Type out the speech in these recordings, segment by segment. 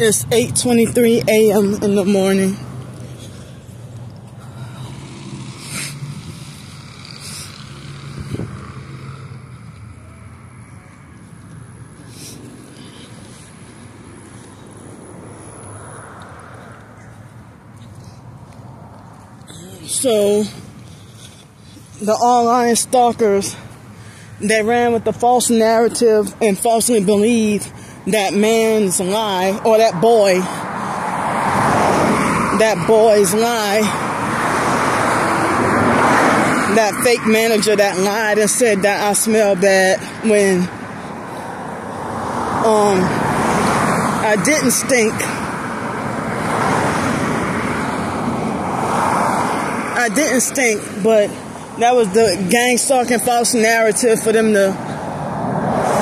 It's 8:23 a.m. in the morning. So the online stalkers that ran with the false narrative and falsely believed that man's lie or that boy. That boy's lie. That fake manager that lied and said that I smell bad when um I didn't stink. I didn't stink but that was the gang stalking false narrative for them to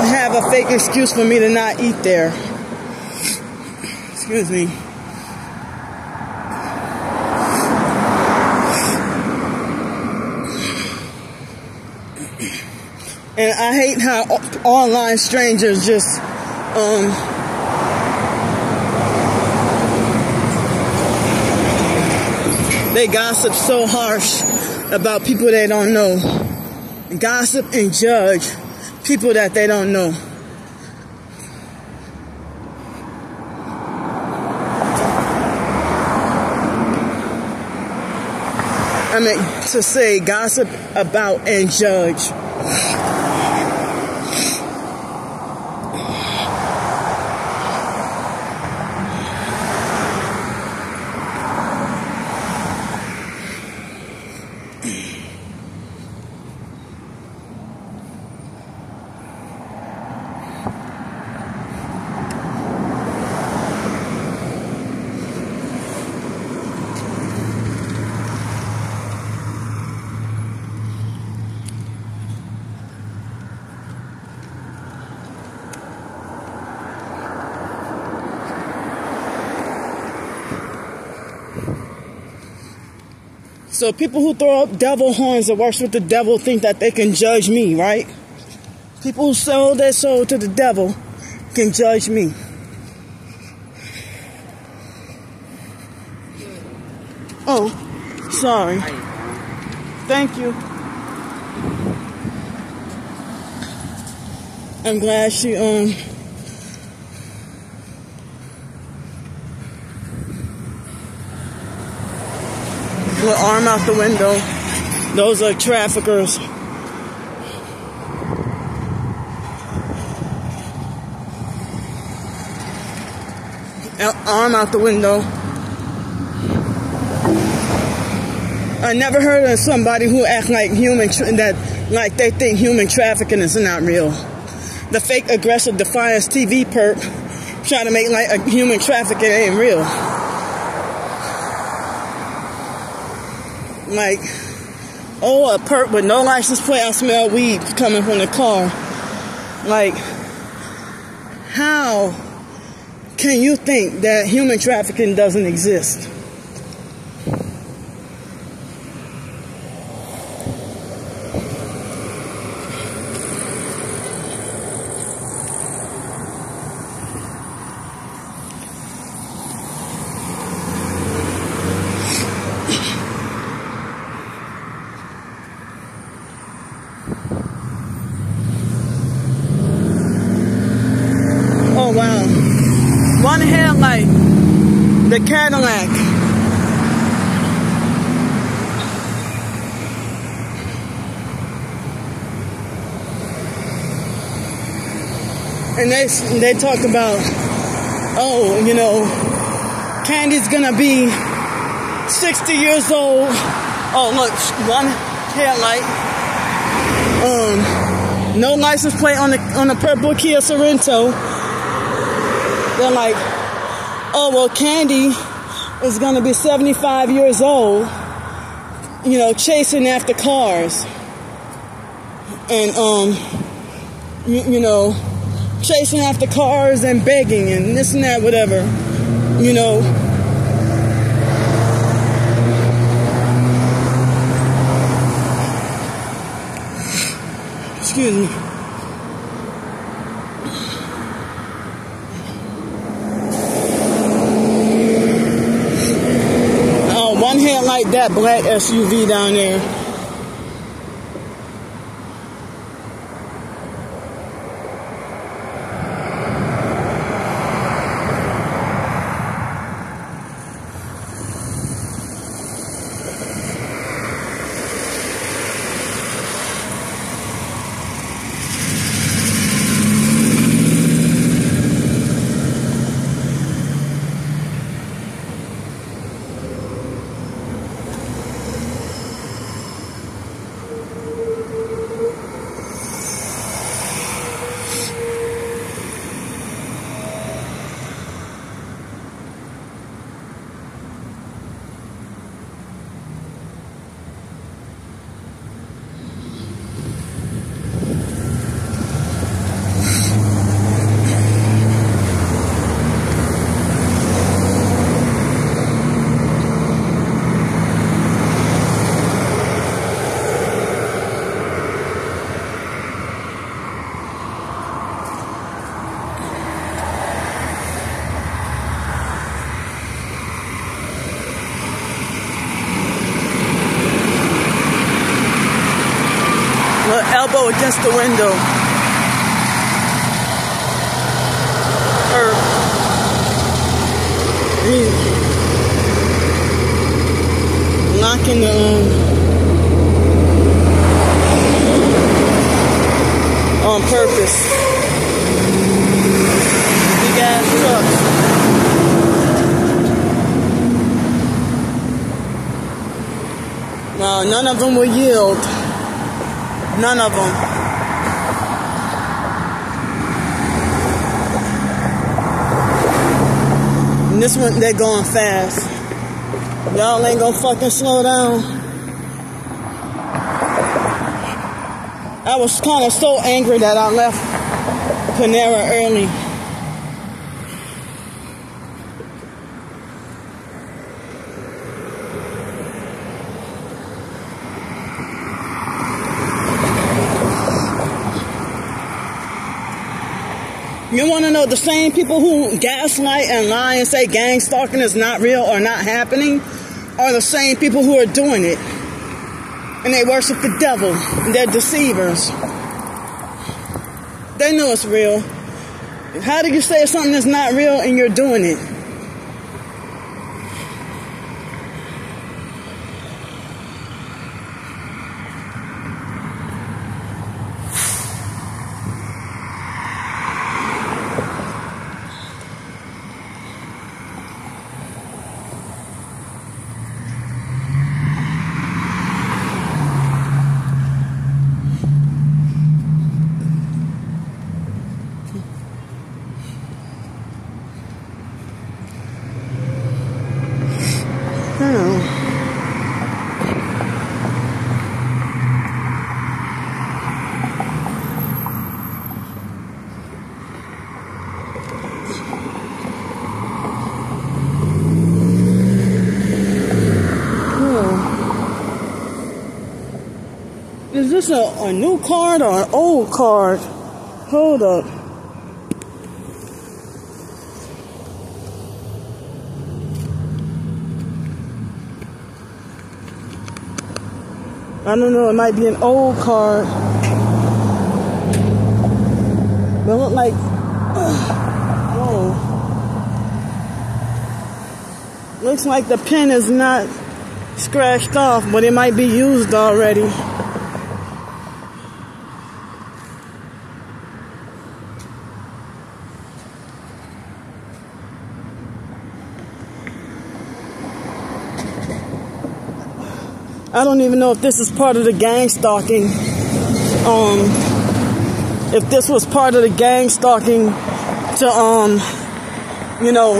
have a fake excuse for me to not eat there. Excuse me. And I hate how online strangers just um they gossip so harsh about people they don't know. Gossip and judge people that they don't know. I mean, to say gossip about and judge. So people who throw up devil horns and worship the devil think that they can judge me, right? People who sell their soul to the devil can judge me. Oh, sorry. Thank you. I'm glad she um arm out the window. Those are traffickers. Arm out the window. I never heard of somebody who act like human that like they think human trafficking is not real. The fake aggressive defiance TV perp trying to make like a human trafficking ain't real. Like, oh, a perp with no license plate, I smell weed coming from the car. Like, how can you think that human trafficking doesn't exist? Oh wow. One headlight. The Cadillac. And they talk about, oh, you know, Candy's gonna be 60 years old. Oh look, one headlight. Um, no license plate on the on the purple Kia Sorento they're like, oh, well, Candy is to be 75 years old, you know, chasing after cars. And, um, you, you know, chasing after cars and begging and this and that, whatever, you know. Excuse me. Oh, one hand like that black SUV down there. Elbow against the window. Or knocking the um, on purpose. Big ass trucks. No, none of them will yield. None of them. And this one, they're going fast. Y'all ain't gonna fucking slow down. I was kind of so angry that I left Panera early. You want to know the same people who gaslight and lie and say gang stalking is not real or not happening are the same people who are doing it. And they worship the devil. They're deceivers. They know it's real. How do you say something is not real and you're doing it? Is this a, a new card or an old card? Hold up. I don't know, it might be an old card. But look like, oh. Looks like the pen is not scratched off, but it might be used already. I don't even know if this is part of the gang stalking. Um, if this was part of the gang stalking to, um, you know,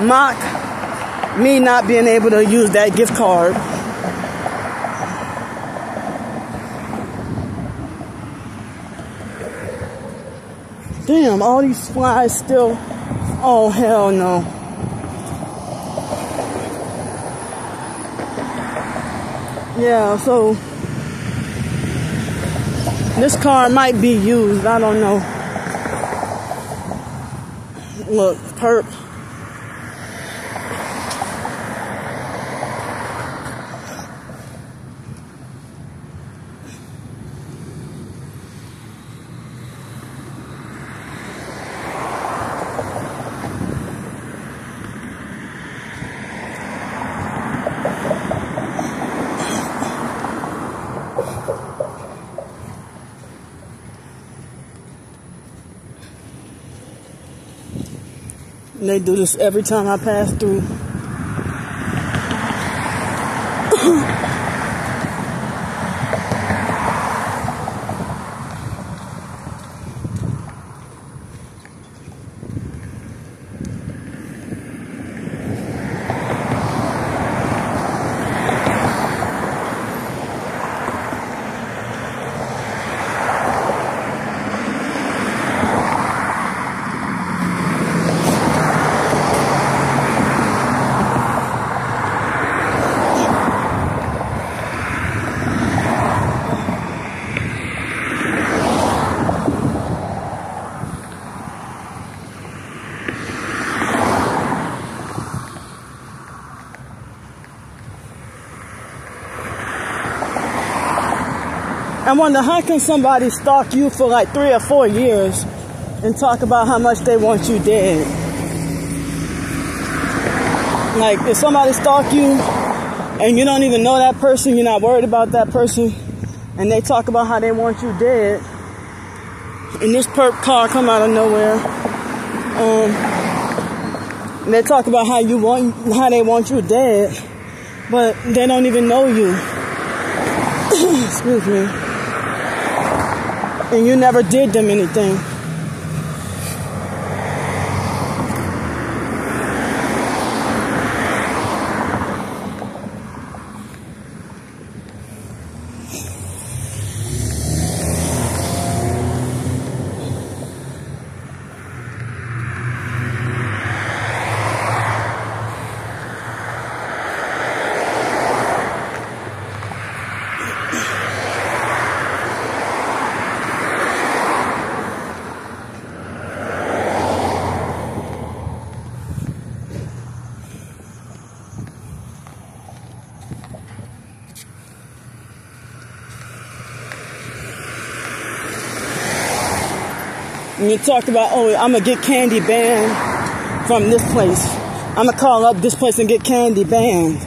mock me not being able to use that gift card. Damn, all these flies still. Oh, hell no. Yeah, so this car might be used. I don't know. Look, perp. They do this every time I pass through. I wonder how can somebody stalk you for like three or four years and talk about how much they want you dead? Like if somebody stalk you and you don't even know that person, you're not worried about that person, and they talk about how they want you dead, and this perp car come out of nowhere, um, and they talk about how you want, how they want you dead, but they don't even know you. Excuse me and you never did them anything. And you talked about, oh, I'm gonna get candy banned from this place. I'm gonna call up this place and get candy banned.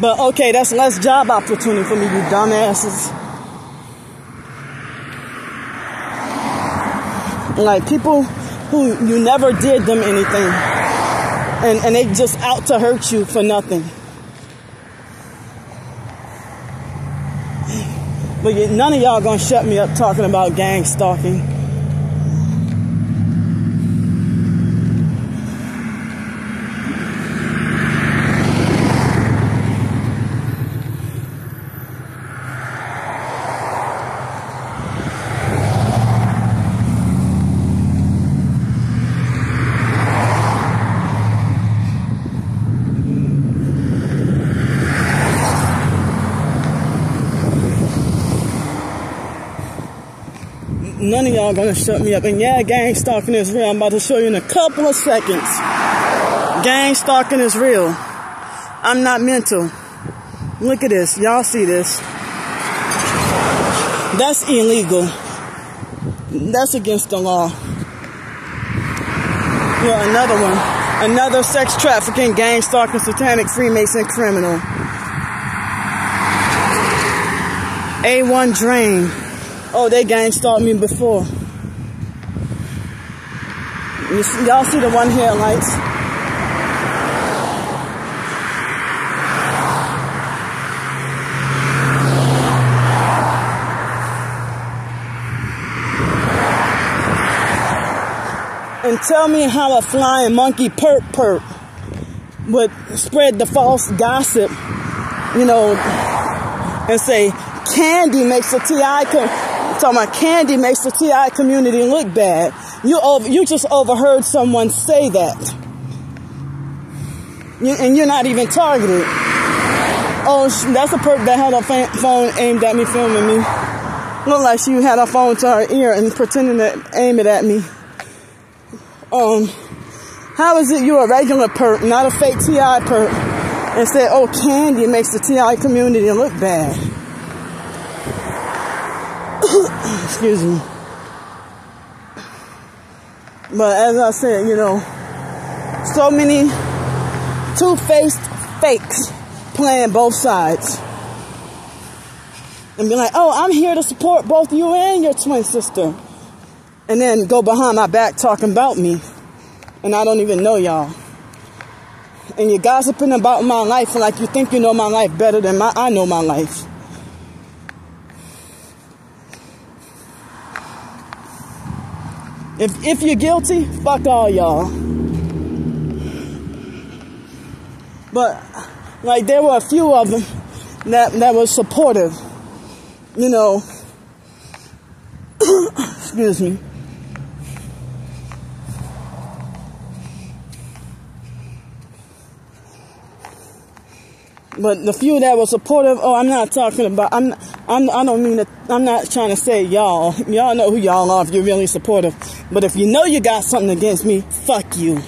But okay, that's less job opportunity for me, you dumbasses. Like people who you never did them anything. And, and they just out to hurt you for nothing. But none of y'all gonna shut me up talking about gang stalking. None of y'all gonna shut me up. And yeah, gang stalking is real. I'm about to show you in a couple of seconds. Gang stalking is real. I'm not mental. Look at this. Y'all see this. That's illegal. That's against the law. Yeah, another one. Another sex trafficking, gang stalking, satanic Freemason criminal. A1 drain. Oh, they gang stalked me before. See, y'all see the one here lights? And tell me how a flying monkey perp perp would spread the false gossip, you know, and say candy makes the TI talking about candy makes the TI community look bad. You over, you just overheard someone say that. You, and you're not even targeted. Oh, that's a perp that had a phone aimed at me, filming me. Looked like she had her phone to her ear and pretending to aim it at me. Um, how is it you're a regular perp, not a fake TI perp, and said, oh, candy makes the TI community look bad? Excuse me. But as I said, you know, so many two-faced fakes playing both sides. And be like, oh, I'm here to support both you and your twin sister. And then go behind my back talking about me. and I don't even know y'all. And you're gossiping about my life like you think you know my life better than my, I know my life. If, if you're guilty, fuck all y'all. But like there were a few of them that that was supportive. You know, excuse me. But the few that were supportive, oh, I'm not talking about. I'm, I'm, I don't mean that. I'm not trying to say y'all. Y'all know who y'all are if you're really supportive. But if you know you got something against me, fuck you.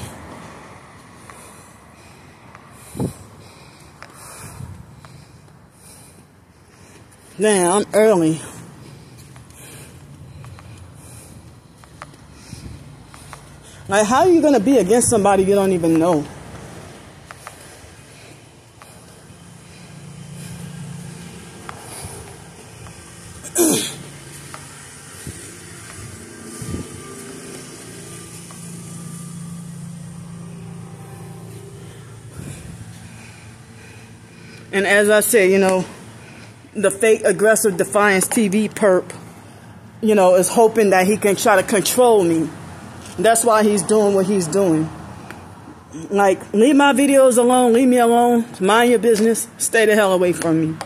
Man, I'm early. Like, how are you gonna be against somebody you don't even know? And as I said, you know, the fake aggressive defiance TV perp, you know, is hoping that he can try to control me. That's why he's doing what he's doing. Like, leave my videos alone, leave me alone, mind your business, stay the hell away from me.